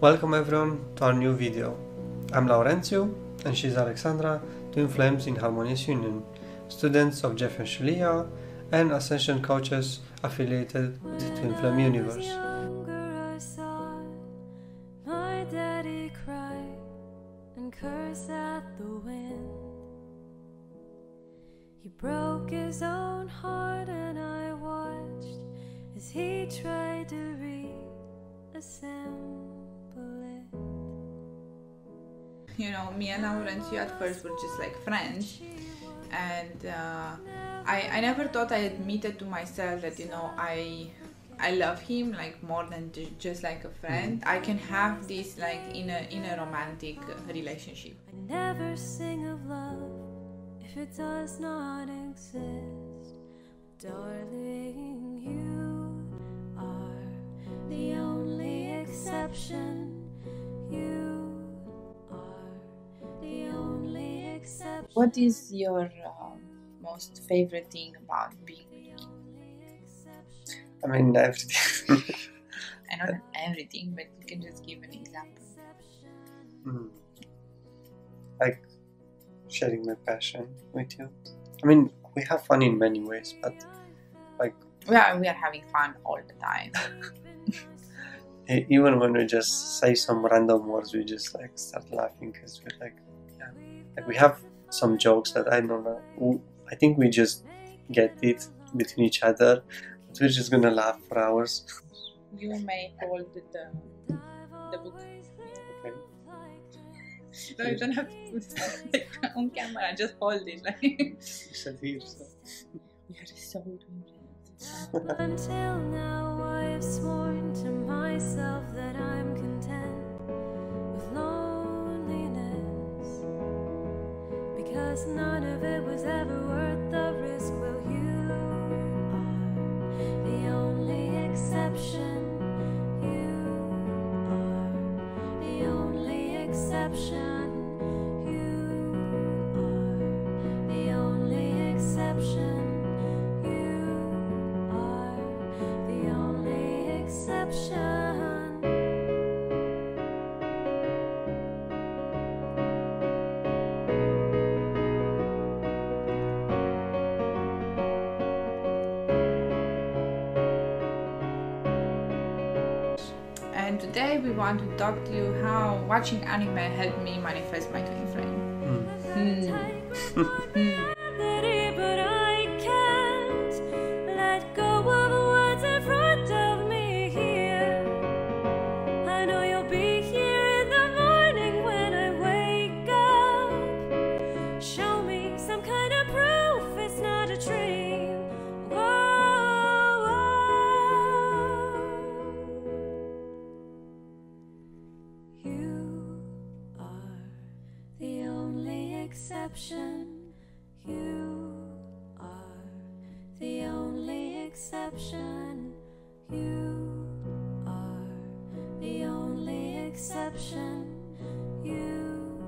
Welcome everyone to our new video. I'm Laurențiu and she's Alexandra, twin flames in harmonious union, students of Jeff and Shaleia, and ascension coaches affiliated with the Twin Flame Universe. I I never thought I admitted to myself that you know I I love him like more than ju- just like a friend. I can have this like in a in a romantic relationship. I never sing of love if it does not exist. Darling, you are the only exception. You are the only exception. What is your um, most favorite thing about being with me? I mean, everything. I know not everything, but you can just give an example. Mm. like sharing my passion with you. I mean, we have fun in many ways, but like We are we are having fun all the time. even when we just say some random words, we just like start laughing because we're like, yeah, like we have some jokes that I don't know. W- I think we just get it between each other, but we're just gonna laugh for hours. You may hold the the book. Okay. No, you don't have to put it on camera. Just hold it. Like You said here, so. we are so twin Until now, I've sworn to myself that I'm content with loneliness because none of it was ever worth the risk. Well, you are the only exception. We want to talk to you how watching anime helped me manifest my twin flame. Mm. But exception. You are the only exception. You are the only exception. You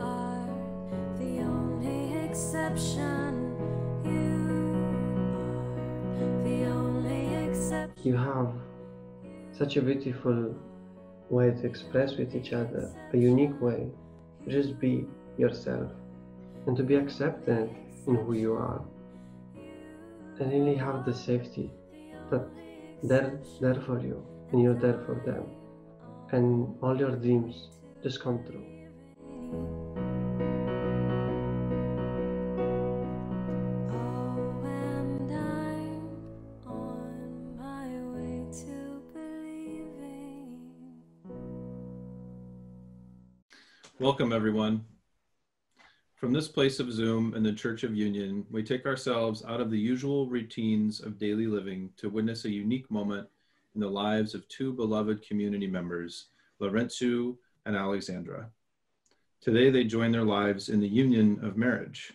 are the only exception. You are the only exception. You have such a beautiful way to express with each other, a unique way. Just be yourself and to be accepted in who you are. And really have the safety that they're there for you and you're there for them. And all your dreams just come true. Welcome, and I'm on my way to believing. Welcome, everyone. From this place of Zoom and the Church of Union, we take ourselves out of the usual routines of daily living to witness a unique moment in the lives of two beloved community members, Laurentiu and Alexandra. Today, they join their lives in the union of marriage.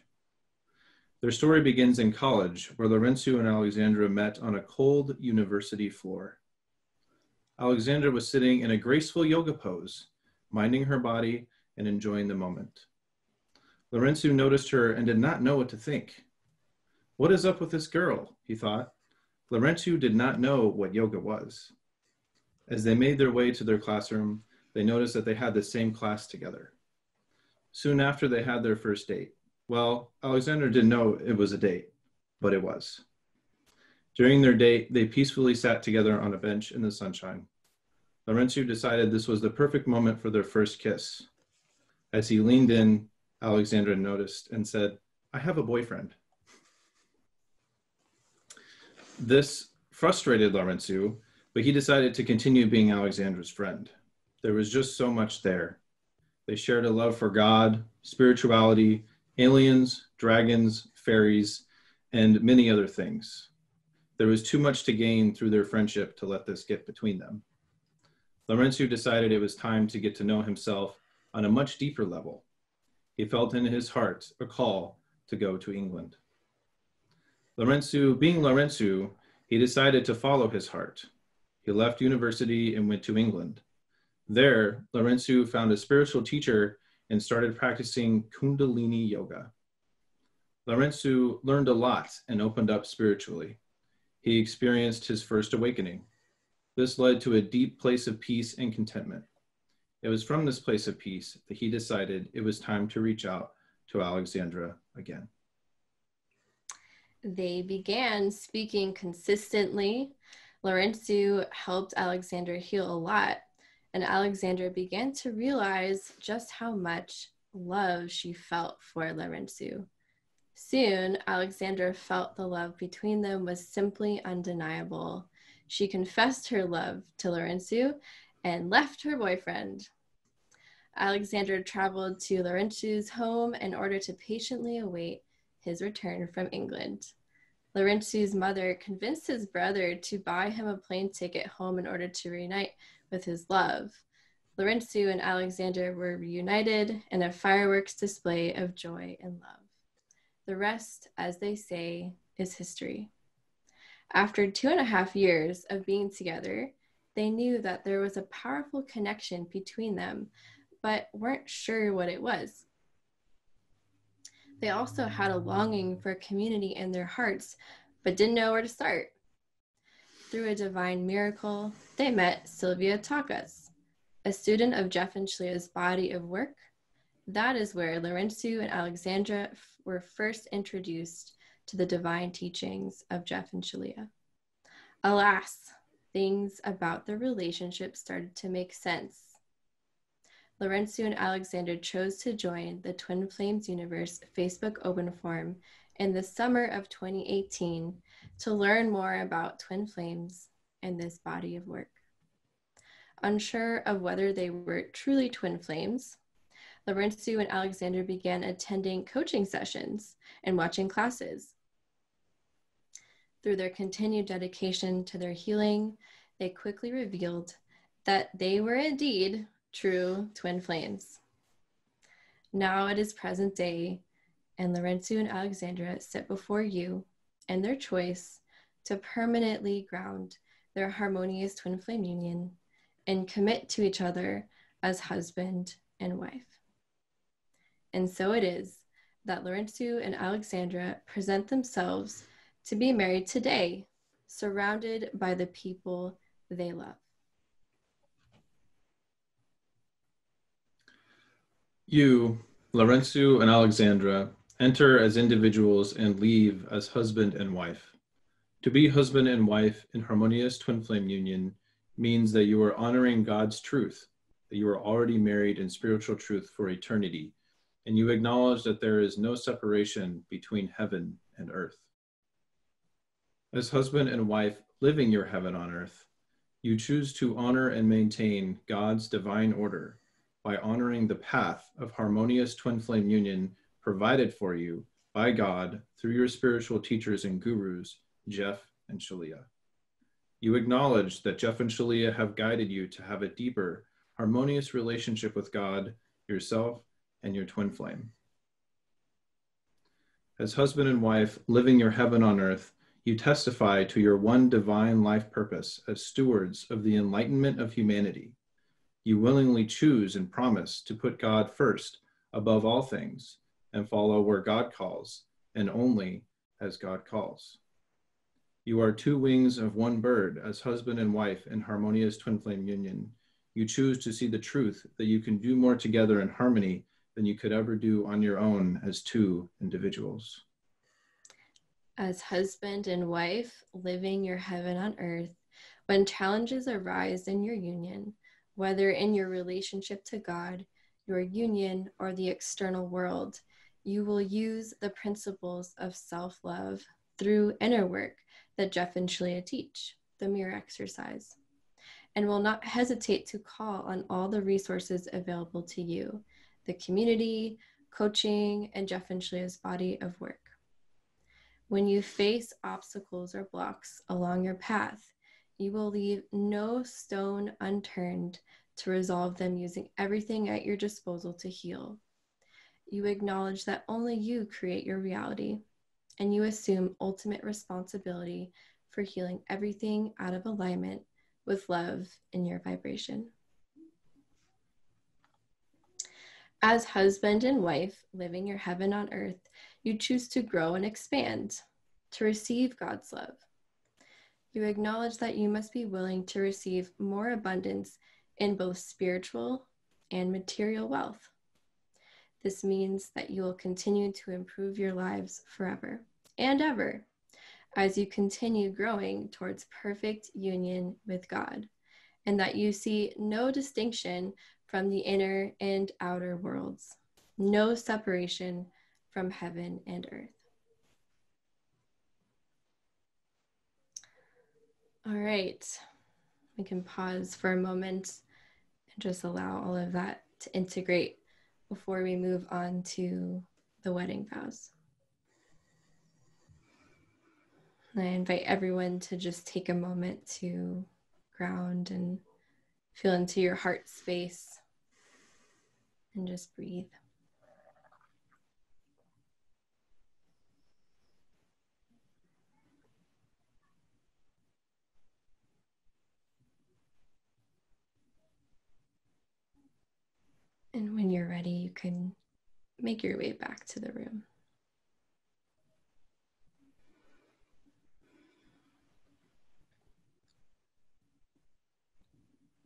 Their story begins in college, where Laurentiu and Alexandra met on a cold university floor. Alexandra was sitting in a graceful yoga pose, minding her body and enjoying the moment. Laurentiu noticed her and did not know what to think. What is up with this girl? he thought. Laurentiu did not know what yoga was. As they made their way to their classroom, they noticed that they had the same class together. Soon after, they had their first date. Well, Alexandra didn't know it was a date, but it was. During their date, they peacefully sat together on a bench in the sunshine. Laurentiu decided this was the perfect moment for their first kiss. As he leaned in, Alexandra noticed and said, I have a boyfriend. This frustrated Laurentiu, but he decided to continue being Alexandra's friend. There was just so much there. They shared a love for God, spirituality, aliens, dragons, fairies, and many other things. There was too much to gain through their friendship to let this get between them. Laurentiu decided it was time to get to know himself on a much deeper level. He felt in his heart a call to go to England. Laurentiu, being Laurentiu, he decided to follow his heart. He left university and went to England. There, Laurentiu found a spiritual teacher and started practicing Kundalini yoga. Laurentiu learned a lot and opened up spiritually. He experienced his first awakening. This led to a deep place of peace and contentment. It was from this place of peace that he decided it was time to reach out to Alexandra again. They began speaking consistently. Laurentiu helped Alexandra heal a lot, and Alexandra began to realize just how much love she felt for Laurentiu. Soon, Alexandra felt the love between them was simply undeniable. She confessed her love to Laurentiu and left her boyfriend. Alexandra traveled to Laurentiu's home in order to patiently await his return from England. Laurentiu's mother convinced his brother to buy him a plane ticket home in order to reunite with his love. Laurentiu and Alexandra were reunited in a fireworks display of joy and love. The rest, as they say, is history. After two and a half years of being together, they knew that there was a powerful connection between them, but weren't sure what it was. They also had a longing for community in their hearts, but didn't know where to start. Through a divine miracle, they met Sylvia Takas, a student of Jeff and Shaleia's body of work. That is where Laurentiu and Alexandra were first introduced to the divine teachings of Jeff and Shaleia. Alas, things about their relationship started to make sense. Laurentiu and Alexandra chose to join the Twin Flames Universe Facebook Open Forum in the summer of 2018 to learn more about Twin Flames and this body of work. Unsure of whether they were truly twin flames, Laurentiu and Alexandra began attending coaching sessions and watching classes. Through their continued dedication to their healing, they quickly revealed that they were indeed true twin flames. Now it is present day, and Laurentiu and Alexandra sit before you and their choice to permanently ground their harmonious twin flame union and commit to each other as husband and wife. And so it is that Laurentiu and Alexandra present themselves to be married today, surrounded by the people they love. You, Laurentiu and Alexandra, enter as individuals and leave as husband and wife. To be husband and wife in harmonious twin flame union means that you are honoring God's truth, that you are already married in spiritual truth for eternity, and you acknowledge that there is no separation between heaven and earth. As husband and wife living your heaven on earth, you choose to honor and maintain God's divine order by honoring the path of harmonious twin flame union provided for you by God through your spiritual teachers and gurus, Jeff and Shaleia. You acknowledge that Jeff and Shaleia have guided you to have a deeper, harmonious relationship with God, yourself, and your twin flame. As husband and wife living your heaven on earth, you testify to your one divine life purpose as stewards of the enlightenment of humanity. You willingly choose and promise to put God first above all things and follow where God calls and only as God calls. You are two wings of one bird as husband and wife in harmonious twin flame union. You choose to see the truth that you can do more together in harmony than you could ever do on your own as two individuals. As husband and wife living your heaven on earth, when challenges arise in your union, whether in your relationship to God, your union, or the external world, you will use the principles of self love through inner work that Jeff and Shaleia teach, the mirror exercise, and will not hesitate to call on all the resources available to you the community, coaching, and Jeff and Shaleia's body of work. When you face obstacles or blocks along your path, you will leave no stone unturned to resolve them using everything at your disposal to heal. You acknowledge that only you create your reality, and you assume ultimate responsibility for healing everything out of alignment with love in your vibration. As husband and wife living your heaven on earth, you choose to grow and expand, to receive God's love. You acknowledge that you must be willing to receive more abundance in both spiritual and material wealth. This means that you will continue to improve your lives forever and ever as you continue growing towards perfect union with God, and that you see no distinction from the inner and outer worlds, no separation from heaven and earth. All right, we can pause for a moment and just allow all of that to integrate before we move on to the wedding vows. I invite everyone to just take a moment to ground and feel into your heart space and just breathe. And when you're ready, you can make your way back to the room.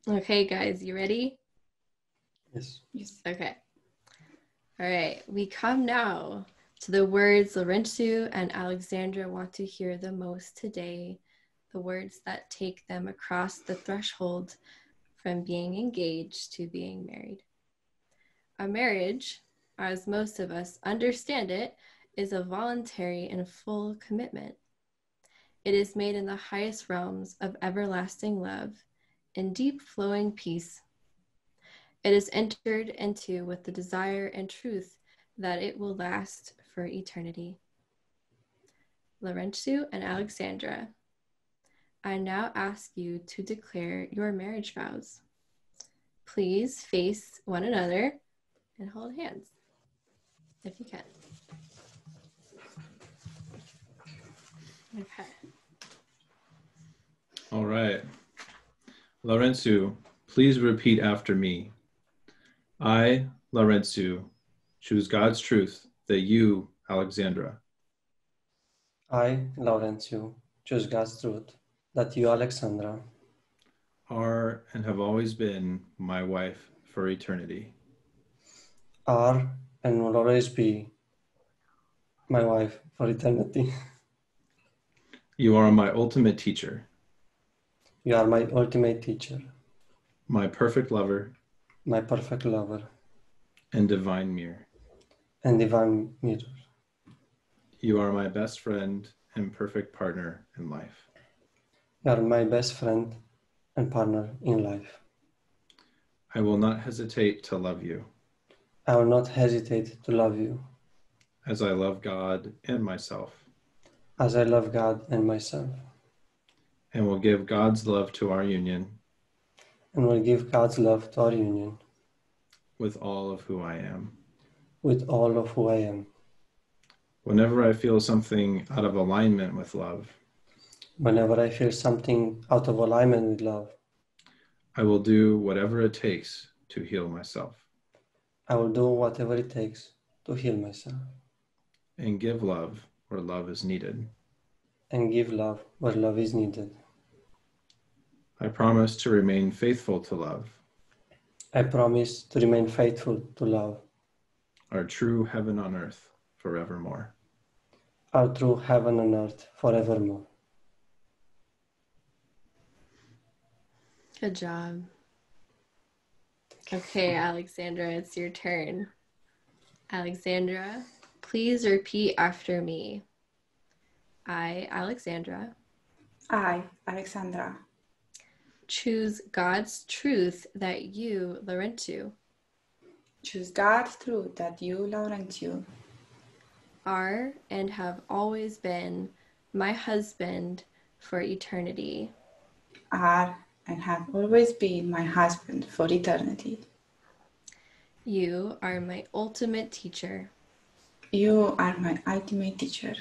Okay, guys, you ready? Yes. Yes. Okay. All right, we come now to the words Laurentiu and Alexandra want to hear the most today, the words that take them across the threshold from being engaged to being married. A marriage, as most of us understand it, is a voluntary and full commitment. It is made in the highest realms of everlasting love and deep flowing peace. It is entered into with the desire and truth that it will last for eternity. Laurentiu and Alexandra, I now ask you to declare your marriage vows. Please face one another and hold hands if you can. Okay. All right. Laurentiu, please repeat after me. I, Laurentiu, choose God's truth that you, Alexandra, I, Laurentiu, choose God's truth that you, Alexandra, are and have always been my wife for eternity. Are and will always be my wife for eternity. You are my ultimate teacher, You are my ultimate teacher, my perfect lover, my perfect lover, and divine mirror. and divine mirror. You are my best friend and perfect partner in life. You are my best friend and partner in life. I will not hesitate to love you I will not hesitate to love you. As I love God and myself, as I love God and myself, and will give God's love to our union. And will give God's love to our union. With all of who I am. with all of who I am. Whenever I feel something out of alignment with love, Whenever I feel something out of alignment with love, I will do whatever it takes to heal myself I will do whatever it takes to heal myself and give love where love is needed. and give love where love is needed. I promise to remain faithful to love I promise to remain faithful to love, our true heaven on earth forevermore. our true heaven on earth forevermore. Good job. Okay, Alexandra, it's your turn. Alexandra, please repeat after me. I, Alexandra, I, Alexandra, choose God's truth that you, Laurentiu, choose God's truth that you, Laurentiu, are and have always been my husband for eternity. are and have always been my husband for eternity. You are my ultimate teacher, You are my ultimate teacher,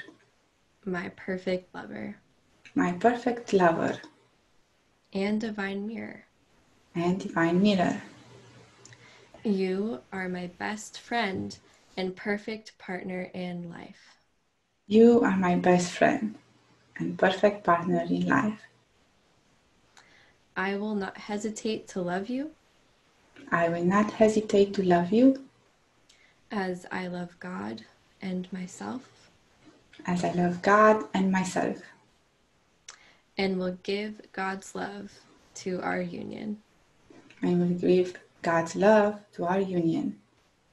my perfect lover, my perfect lover and divine mirror. and divine mirror. You are my best friend and perfect partner in life. You are my best friend and perfect partner in life. I will not hesitate to love you. I will not hesitate to love you. As I love God and myself, as I love God and myself, and will give God's love to our union. I will give God's love to our union.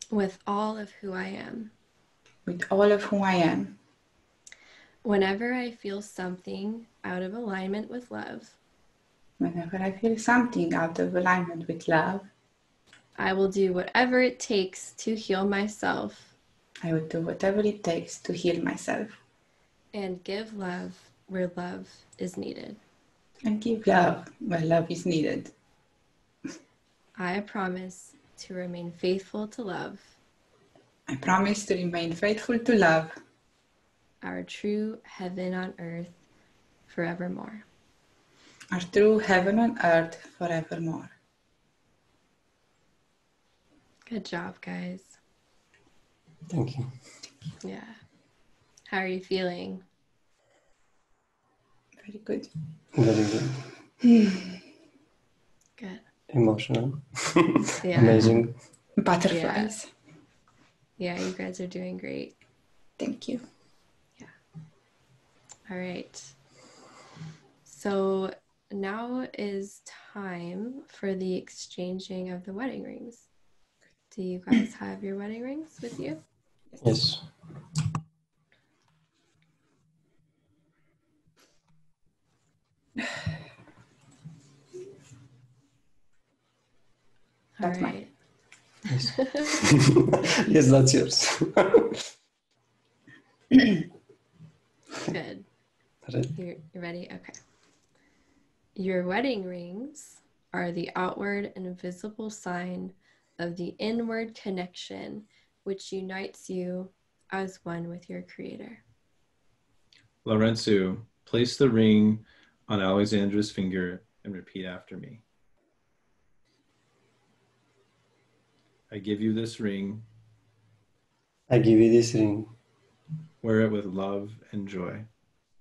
With all of who I am. with all of who I am. Whenever I feel something out of alignment with love, Whenever I feel something out of alignment with love, I will do whatever it takes to heal myself I will do whatever it takes to heal myself and give love where love is needed. and give love where love is needed. I promise to remain faithful to love, I promise to remain faithful to love, our true heaven on earth forevermore. Our through heaven and earth forevermore. Good job, guys. Thank you. Yeah. How are you feeling? Very good. Very good. Good. Emotional. Yeah. Amazing. Butterflies. Yeah, you guys are doing great. Thank you. Yeah. All right. So now is time for the exchanging of the wedding rings. Do you guys have your wedding rings with you? Yes. All That's mine. right. Yes. yes, that's yours. Good. Right. You're, you're ready? Okay. Your wedding rings are the outward and visible sign of the inward connection which unites you as one with your Creator. Laurentiu, place the ring on Alexandra's finger and repeat after me. I give you this ring, I give you this ring. wear it with love and joy.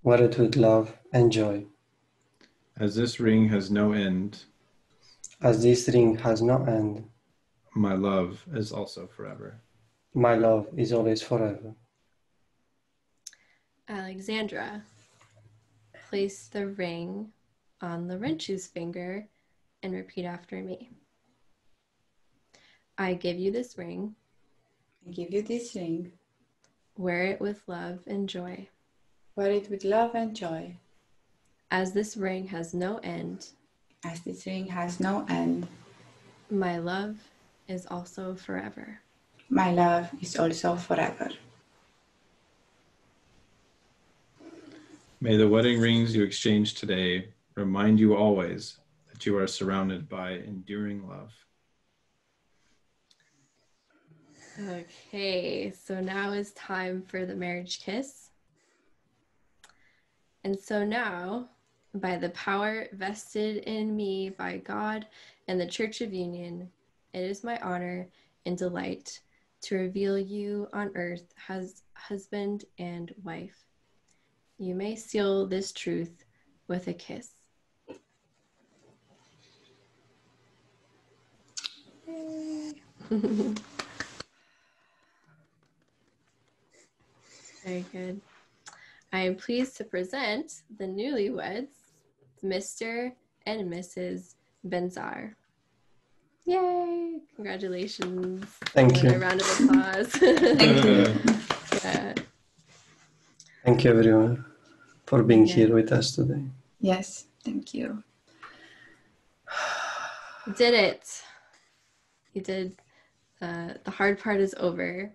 Wear it with love and joy. As this ring has no end, As this ring has no end, my love is also forever. my love is always forever. Alexandra, place the ring on Laurentiu's finger and repeat after me. I give you this ring, I give you this ring. wear it with love and joy. Wear it with love and joy, As this ring has no end, as this ring has no end. my love is also forever. My love is also forever. May the wedding rings you exchange today remind you always that you are surrounded by enduring love. Okay, so now is time for the marriage kiss. And so now, by the power vested in me by God and the Church of Union, it is my honor and delight to reveal you on earth as husband and wife. You may seal this truth with a kiss. Very good. I am pleased to present the newlyweds, Mr. and Mrs. Benzar. Yay! Congratulations. Thank Another you. round of applause. Thank you. Yeah. Thank you, everyone, for being Yeah. here with us today. Yes, thank you. You did it. You did. Uh, the hard part is over.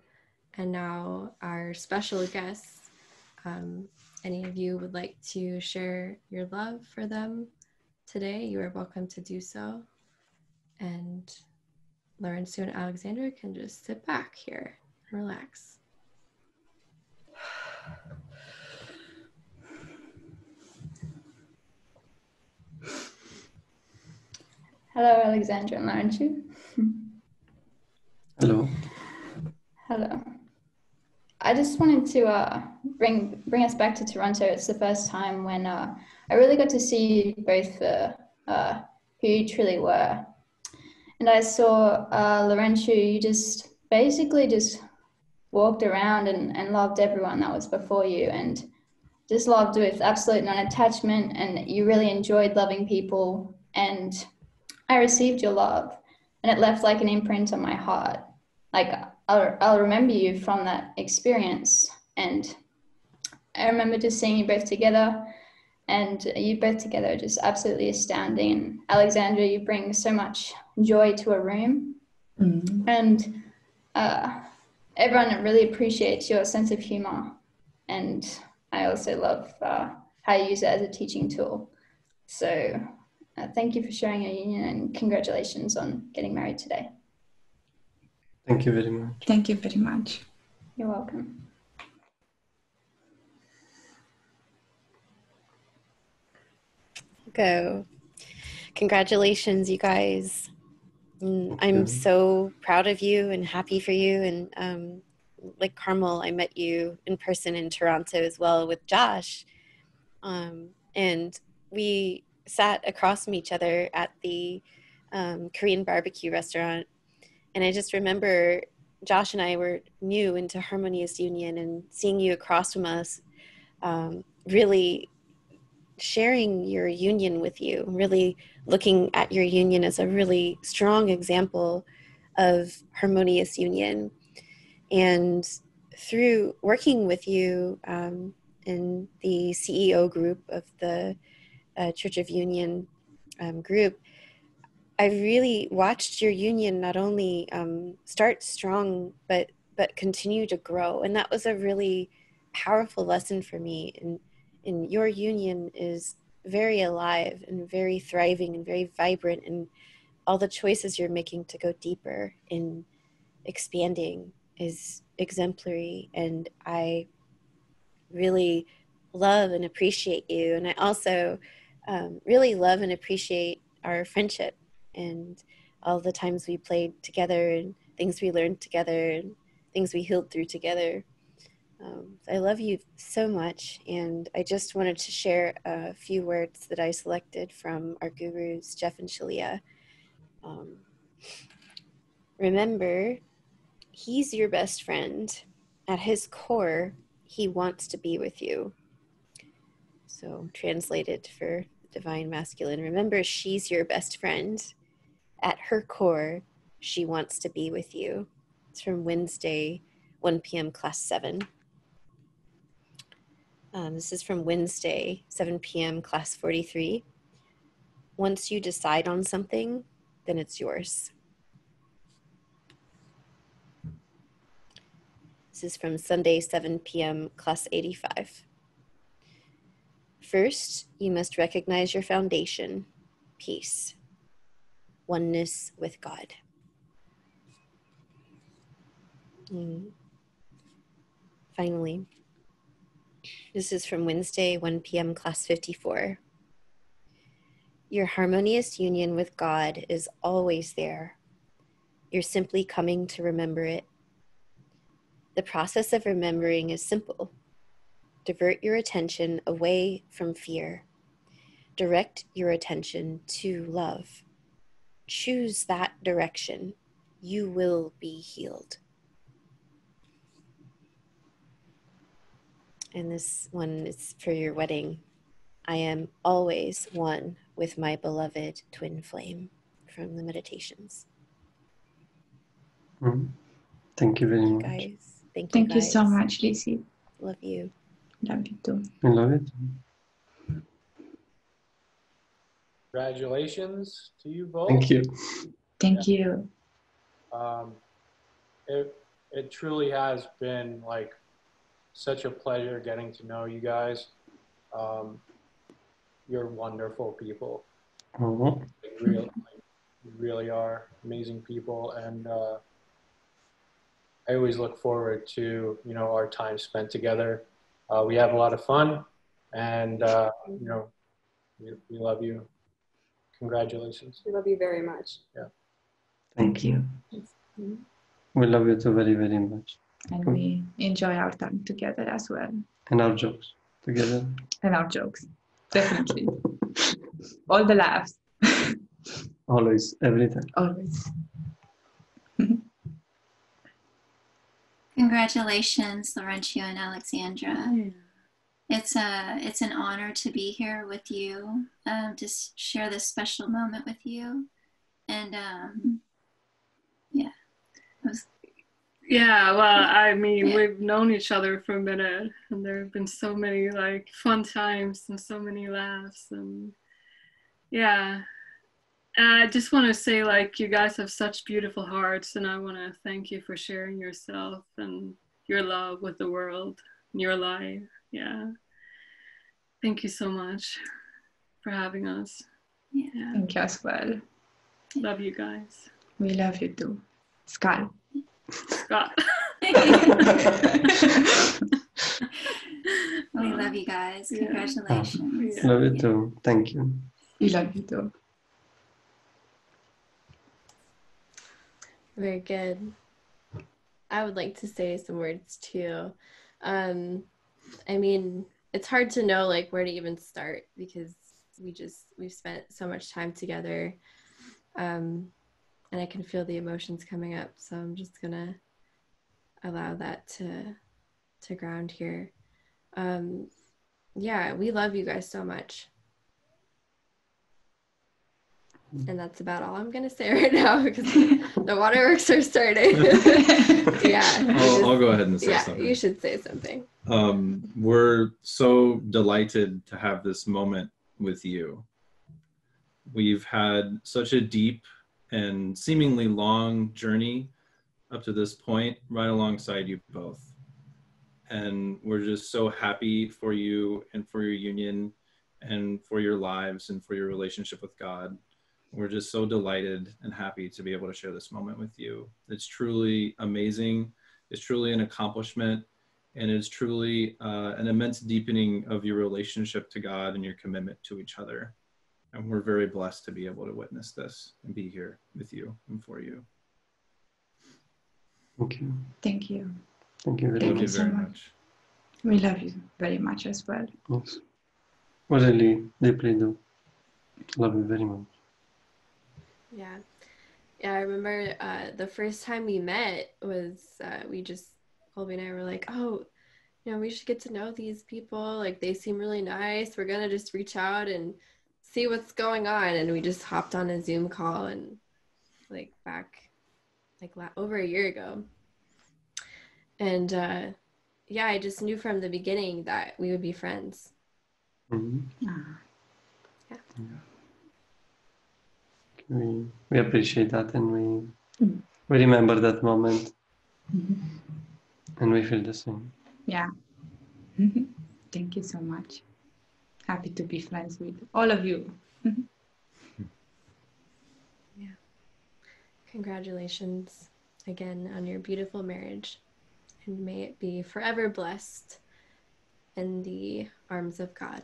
And now, our special guests. Um, any of you would like to share your love for them today? You are welcome to do so. And Laurentiu and Alexandra can just sit back here and relax. Hello, Alexandra and Laurentiu. Hello. Hello. I just wanted to uh, bring bring us back to Toronto. It's the first time when uh, I really got to see both uh, who you truly were. And I saw uh, you just basically just walked around and, and loved everyone that was before you and just loved with absolute non-attachment and you really enjoyed loving people and I received your love and it left like an imprint on my heart. Like I'll, I'll remember you from that experience. And I remember just seeing you both together and you both together are just absolutely astounding. And Alexandra, you bring so much joy to a room. And uh, everyone really appreciates your sense of humor. And I also love uh, how you use it as a teaching tool. So uh, thank you for sharing your union and congratulations on getting married today. Thank you very much. Thank you very much. You're welcome. go. Congratulations, you guys. I'm you. so proud of you and happy for you. And um, like Carmel, I met you in person in Toronto as well with Josh. Um, and we sat across from each other at the um, Korean barbecue restaurant. And I just remember Josh and I were new into Harmonious Union and seeing you across from us um, really sharing your union with you, really looking at your union as a really strong example of harmonious union. And through working with you um, in the CEO group of the uh, Church of Union um, group, I really watched your union not only um, start strong, but but continue to grow, and that was a really powerful lesson for me. And and your union is very alive and very thriving and very vibrant, and all the choices you're making to go deeper in expanding is exemplary. And I really love and appreciate you, and I also um, really love and appreciate our friendship and all the times we played together and things we learned together and things we healed through together. Um, I love you so much, and I just wanted to share a few words that I selected from our gurus, Jeff and Shaleia. Um, remember, he's your best friend. At his core, he wants to be with you. So, translated for divine masculine, remember, she's your best friend at her core, she wants to be with you. It's from Wednesday, 1 p.m., class 7. Um, this is from Wednesday, 7 p.m., class 43. Once you decide on something, then it's yours. This is from Sunday, 7 p.m., class 85. First, you must recognize your foundation, peace oneness with God. Mm. Finally, this is from Wednesday, 1 p.m., class 54. Your harmonious union with God is always there. You're simply coming to remember it. The process of remembering is simple. Divert your attention away from fear. Direct your attention to love choose that direction you will be healed. And this one is for your wedding. I am always one with my beloved twin flame from the meditations. Mhm. Thank you very much. Guys, thank you. Thank you so much, Lizzie. Love you. Love you too. I love it. Congratulations to you both. Thank you. Thank you. Um, it it truly has been like such a pleasure getting to know you guys. Um, you're wonderful people. Mhm. Like, real, like, you really are amazing people, and uh, I always look forward to you know our time spent together. Uh, we have a lot of fun, and uh, you know we, we love you. Congratulations. We love you very much. Yeah. Thank you. We love you too very, very much. And we enjoy our time together as well. And our jokes together. And our jokes. Definitely. All the laughs. Always, every time. Always. Congratulations, Laurentiu and Alexandra. It's a it's an honor to be here with you, um, to share this special moment with you, and um, yeah, was Yeah, well, I mean, Yeah. we've known each other for a minute, and there have been so many like fun times and so many laughs, and yeah. And I just want to say, like, you guys have such beautiful hearts, and I want to thank you for sharing yourself and your love with the world, and your life. Yeah. Thank you so much for having us. yeah. Thank you as well. Love you guys. We love you too. Scott. Scott. we love you guys. Congratulations. Yeah. Love you too. Thank you. We love you too. Very good. I would like to say some words too. Um, I mean, it's hard to know like where to even start because we just we've spent so much time together, um, and I can feel the emotions coming up. So I'm just gonna allow that to to ground here. Um, yeah, we love you guys so much. And that's about all I'm gonna say right now because the waterworks are starting. yeah. I'll, I'll go ahead and say yeah, something. you should say something. um, we're so delighted to have this moment with you. We've had such a deep and seemingly long journey up to this point, right alongside you both. And we're just so happy for you and for your union and for your lives and for your relationship with God. We're just so delighted and happy to be able to share this moment with you. It's truly amazing. It's truly an accomplishment and it's truly uh, an immense deepening of your relationship to God and your commitment to each other. And we're very blessed to be able to witness this and be here with you and for you. Thank you. Thank you. Thank you very Thank you you much. so very much. much. We love you very much as well. Yes. We really deeply do. Love you very much. Yeah. Yeah, I remember uh, the first time we met was uh, we just, Colby and I were like, oh, you know, we should get to know these people. Like, they seem really nice. We're going to just reach out and see what's going on. And we just hopped on a Zoom call and, like, back, like, la- over a year ago. And, uh, yeah, I just knew from the beginning that we would be friends. Mhm. Ah, We, we appreciate that and we, Mm. we remember that moment mhm. and we feel the same. Yeah. Thank you so much. Happy to be friends with all of you. Yeah. Congratulations again on your beautiful marriage, and may it be forever blessed in the arms of God.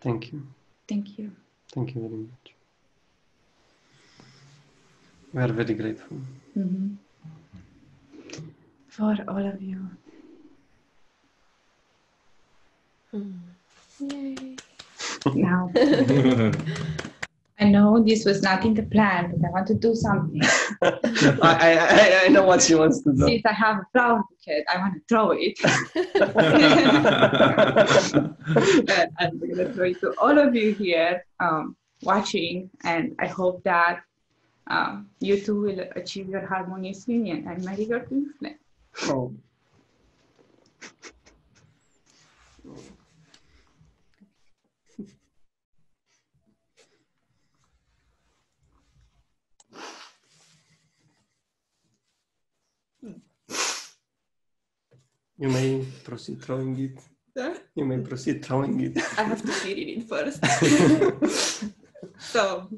Thank you. Thank you. Thank you very much. We are very grateful. Mhm. For all of you. Hmm. Yay. Now, I know this was not in the plan, but I want to do something. I, I, I, I know what she wants to do. Since I have a flower bouquet, I want to throw it. and I'm going to throw it to all of you here um, watching, and I hope that um, you two will achieve your harmonious union and marry your twin flame. Oh. You may proceed throwing it. You may proceed throwing it. I have to feed it in first. so,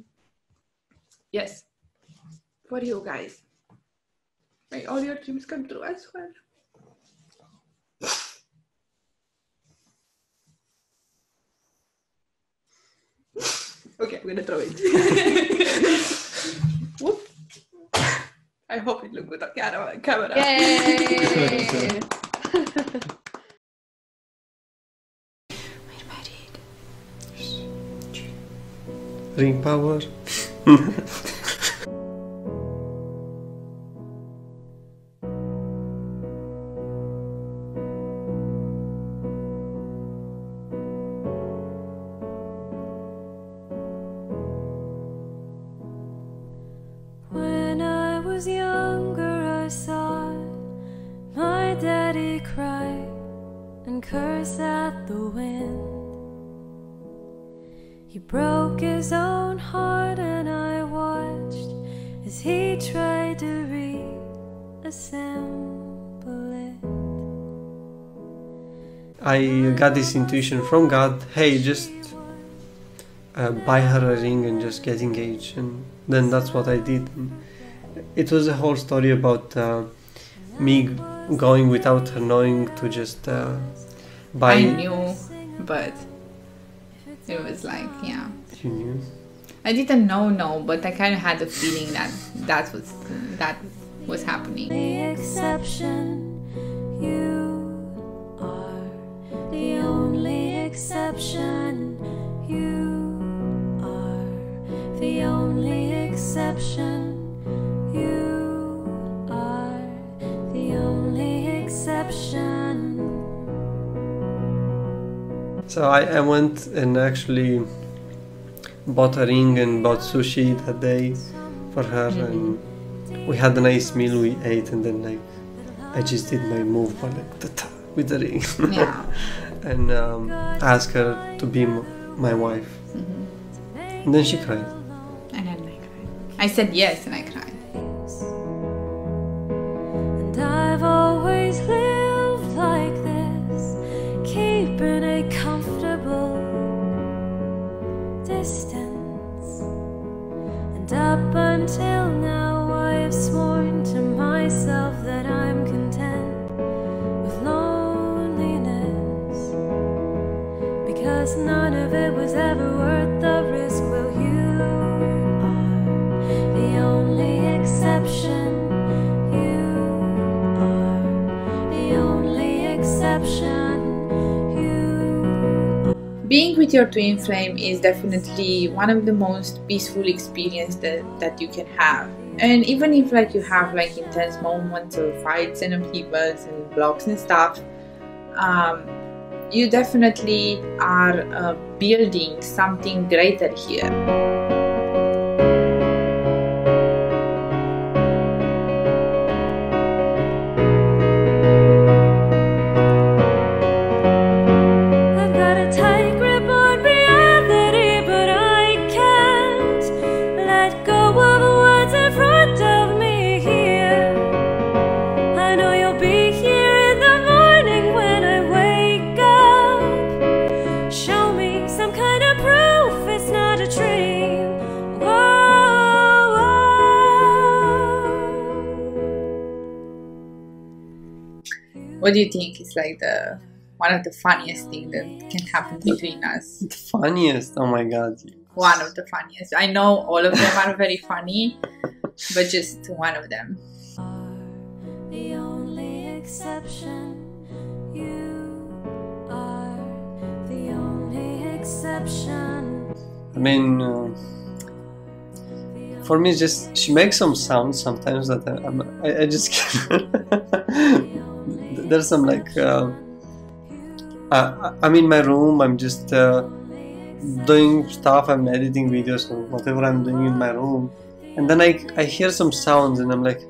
yes, for you guys, may all your dreams come true as well. Okay, I'm gonna throw it. Whoop. I hope it looked good on camera camera. camera. Yay! Ring power. got this intuition from God. Hey, just uh, buy her a ring and just get engaged, and then that's what I did. And it was a whole story about uh, me going without her knowing to just uh, buy. I knew, but it was like, yeah. You knew. I didn't know, no, but I kind of had the feeling that that was that was happening. The exception, So I, I went and actually bought a ring and bought sushi that day for her, and we had a nice meal. We ate, and then like I just did my move, but like ta-ta, with the ring, Yeah. and um, asked her to be m- my wife. And then she cried. And then I cried. I said yes, and I cried. Was ever worth the risk. You the only exception. You Being with your twin flame is definitely one of the most peaceful experience that, that you can have. And even if like you have like intense moments of fights and upheavals and blocks and stuff, um, you definitely are uh, building something greater here. What do you think is like the one of the funniest thing that can happen between us? The funniest. Oh my god. One of the funniest. I know all of them are very funny, but just one of them. the only exception. You are the only exception. I mean, uh, for me, just she makes some sounds sometimes that I, I'm, I, I just can't. There's some like uh, I, I'm in my room. I'm just uh, doing stuff. I'm editing videos or whatever I'm doing in my room, and then I I hear some sounds, and I'm like,